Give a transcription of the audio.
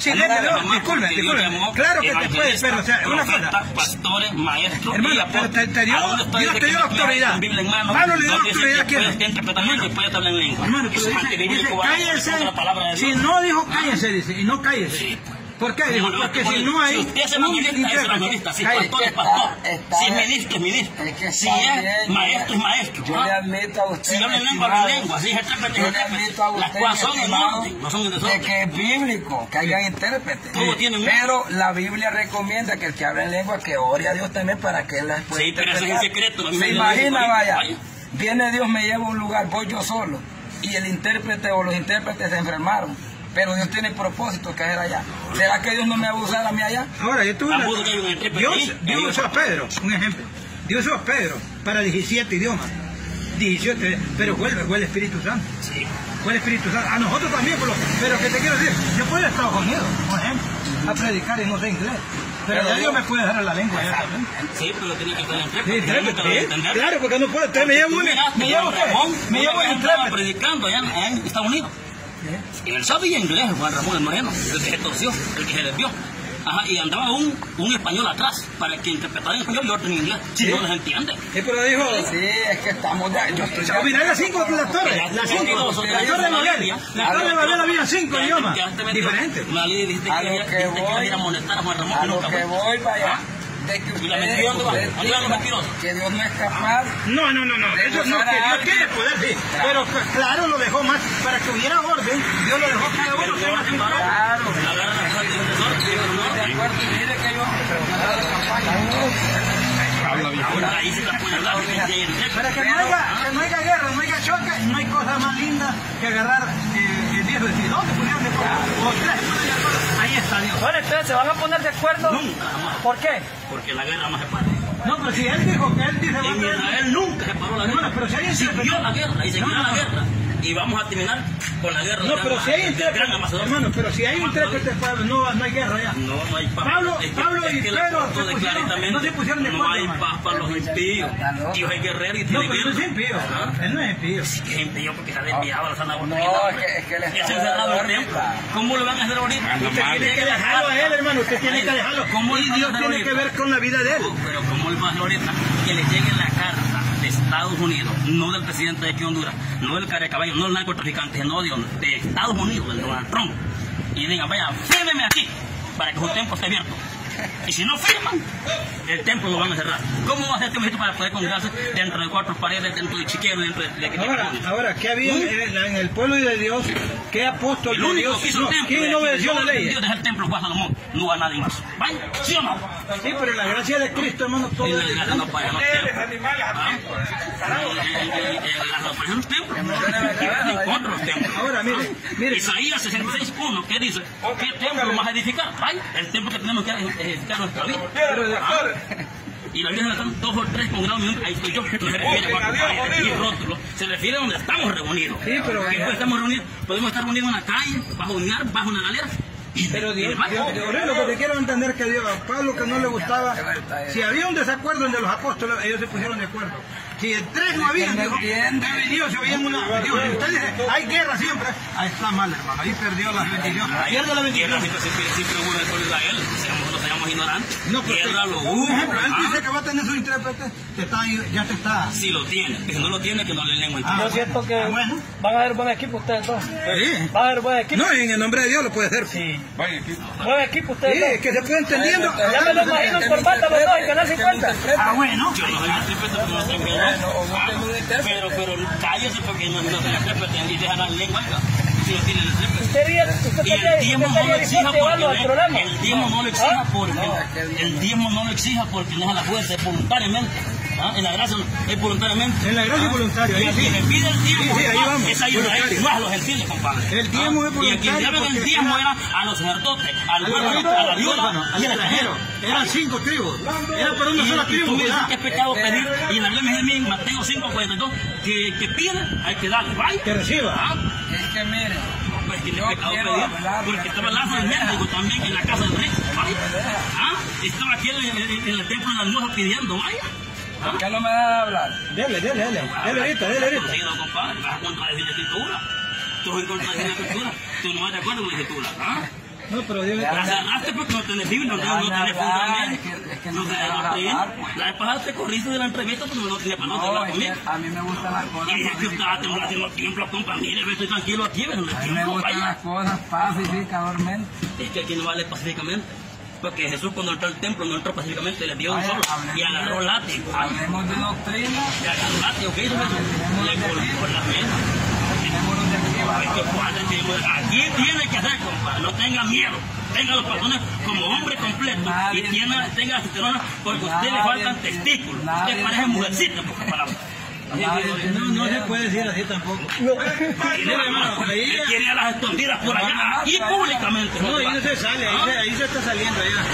Sí, No, disculpe, disculpe. Claro que te puedes, pero, o sea, una profetas, pastores, maestros Hermano, pero te- te dio-. Dios te dio autoridad. Pablo le dio autoridad, que ¿quién? puedes interpretar y que puedes hablar en lengua. Hermano, pero dice, Si no dijo cállese, dice, y no cállese. ¿Por qué? Porque si no hay. Si usted es evangelista, es intérprete. evangelista. Si es pastor, es pastor. Si es ministro, es ministro. Es Si es maestro, es maestro. Yo ¿ah? le admito a usted. Si habla en lengua, en lengua. Si es intérprete, yo es le intérprete. admito a Las usted, cosas son en orden, no son en de desorden. que es bíblico que haya un- Pero la Biblia recomienda que el que habla en lengua que ore a Dios también para que él las pueda Sí, pero eso es un secreto, Se imagina, vaya. viene Dios, me lleva a un lugar, voy yo solo. Y el intérprete o los intérpretes se enfermaron. Pero Dios tiene propósito que hacer allá. ¿Será que Dios no me va a usar a mí allá? Ahora, yo tuve una- Dios. Dios usó a Pedro, un ejemplo. Dios usó a Pedro para 17 idiomas. 17, pero el- fue el Espíritu Santo. Sí. Fue el Espíritu Santo. A nosotros también, pero, pero que te quiero decir, yo puedo ir a Estados Unidos, por ejemplo, a predicar y no sé inglés. Pero ya Dios me puede dar la lengua ya también. Sí, pero tiene que intérprete, Tiene que sí. Claro, porque no puedo. Usted me lleva Tú un. Me. Ramón, Me una vez estaba allá. Y él sabía inglés, Juan Ramón el Moreno, el que se torció, el que se desvió. Ajá, y andaba un, un español atrás para que interpretara en español y otro en inglés. Si no les entiende. Sí, pero dijo. Sí, es que estamos de Yo estoy de O mirar las cinco las torres. Las cinco. La torre de Babel. La torre de Babel había cinco idiomas. Diferentes. A lo que voy- iba a ir a molestar a Juan Ramón. A que lo que voy, vaya. ¿Ah? De que Dios no es capaz No, no, no, no. Eso no, que Dios tiene poder, sí. Pero pues, claro, lo dejó más. Para que hubiera orden, Dios lo dejó cada uno. intérprete. Claro, de orden. acuerdo, mire que yo Ahí la no haya, que no haya guerra, no haya choque, no hay cosa más linda que agarrar eh, el viejo y decir, ¿dónde pusieron de acuerdo? O tres se. Bueno, entonces se van a poner de acuerdo. Nunca, jamás. ¿Por qué? Porque la guerra no se para. No, pero si él dijo que él dice, En Israel nunca se paró la guerra. Bueno, pero si hay siguió la guerra y seguirá No, la no. guerra. Y vamos a terminar con la guerra No, pero Gran- si hay de intérprete, hermano, pero si hay intérprete, Pablo, no, no hay guerra ya. No, no hay paz. Pablo- Es que- Pablo es y que el Pedro apóstol se declara pusieron- claramente, no se pusieron de No acuerdo, hay hermano. paz para los impíos. Dios es guerrero y No, tiene pero guerra. eso es impío. ¿Ah? Él no es impío. Sí que es impío porque se ha desviado a la sana No, es que- es que él está Ya se ha cerrado el órbita. templo. ¿Cómo lo van a hacer ahorita? Usted tiene que dejarlo a él, hermano. Usted tiene que dejarlo. ¿Cómo Y le van a Dios hacer tiene que ver con la vida de él. Pero como él va a hacer ahorita, que le llegue la carta de Estados Unidos, no del presidente de aquí Honduras, no del caballo, no del narcotraficante, no de, Estados Unidos, del Donald Trump. Y digan, vaya, fírmeme aquí para que su templo esté abierto. Y si no firman, el templo lo van a cerrar. ¿Cómo va a hacer este para poder congregarse dentro de cuatro paredes, dentro de chiquero, dentro de... de, de- Ahora, ahora, ¿qué había en, en el pueblo de Dios? ¿Qué apóstol el de único Dios? que hizo No, el templo, ¿Quién de no obedeció la ley? Dios el templo Juan Salomón, no a nadie más. ¿Vaya? ¿Sí o no? Sí, pero la gracia de Cristo, hermano, todo Y la gracia no los templos. Ah. Paga los contra los. Ahora, mire, mire. Isaías 66.1, ¿qué dice? ¿Qué templo a edificar? Ay, el templo que tenemos que edificar nuestra vida. Ah. Y la Biblia están dos o tres congregados, ahí estoy yo. Se refiere a rótulos, se refiere a donde estamos reunidos. Sí, pero- ¿Qué pues estamos reunidos? Podemos estar reunidos en la calle, bajo un ar, bajo una galera. Pero Dios. Dios, Dios, lo que te quiero entender que Dios, a Pablo que no le gustaba, si había un desacuerdo entre los apóstoles, ellos se pusieron de acuerdo. Si en tres no había, dijo, entiende. Dios se veía en una, digo, si usted dice, hay guerra siempre, ahí está mal, hermano, ahí perdió la bendición, pierde la Guerra bendición. siempre, siempre, siempre seamos, no porque, Guerra lo por hubo. ejemplo, él Ah, dice que va a tener su intérprete, te está, ya te está. Si lo tiene, que si no lo tiene, que no le lengua. Ah, Yo siento que Ah, bueno. van a haber buen equipo ustedes dos. Sí. Va a haber buen equipo. No, en el nombre de Dios lo puede hacer. Sí. Buen equipo. Buen equipo ustedes Sí, dos. es que se puede entendiendo. Ya me lo imagino en corbata los dos en Canal 50. Ah, bueno. Yo no soy intérprete, pero no tengo Pero, pero cállese porque no, le intérprete y deja la lengua. Si tiene. Usted usted Y diezmo no lo exija porque el diezmo no lo exija ¿Ah? porque el diezmo no lo exija porque no es a la fuerza, es voluntariamente. ¿Ah? En la gracia es voluntariamente. En la gracia es voluntario, Y sí. quien le pide el diezmo Sí, sí, ahí ah, vamos, es a Israel, voluntario. no a los gentiles, compadre. El diezmo es ¿Ah? Y a quien voluntario debe el porque diezmo era- era a los sacerdotes, al huérfano, a la viuda y al extranjero. Eran cinco tribus. Era para una Y, sola y tribu. tú me dices que es pecado pedir, y en la Biblia me dice en Mateo 5:42 que, que pide, hay que darle. Que reciba. ¿Ah? Es que mire, Pues que no es pecado pedir, porque de- estaba Lázaro el médico también en la casa del rey. ¿Ah? Estaba aquí en, el templo de la almoja pidiendo, vaya. ¿Por qué no me da hablar? Dele, dele, dele. Dele ahorita, dele ahorita. Contradicido, compadre, vas a contradecir la escritura. Tú vas a contradecir la escritura. Tú no vas de acuerdo con la escritura, ¿ah? No, pero dime. Agarraste porque no tenés Biblia, no, no tenés fundamento. es que- es que No no doctrina. hablar, pues. La vez pasada te corriste de la entrevista porque no tenía para no No, hablar es conmigo. que a mí me gustan las cosas. Y dije que usted pacíficamente. haciendo tiempo con familia, yo estoy tranquilo aquí, pero no A mí me gustan las cosas pacíficamente. Es que aquí no vale pacíficamente. Porque Jesús cuando entró al templo no entró pacíficamente, le dio un solo y agarró látigo. Hablemos de doctrina. Y agarró látigo, ¿qué hizo? Le la mesa. Aquí, tiene que hacer, compadre, no tenga miedo. Tenga los patrones como hombre completo y tiene, tenga las porque a usted le faltan testículos. Usted parece mujercita, por palabras. No, no se puede decir así tampoco. Ahí- tiene a las escondidas por allá, aquí públicamente. No, ahí no se sale, ahí se, ahí se está saliendo ya.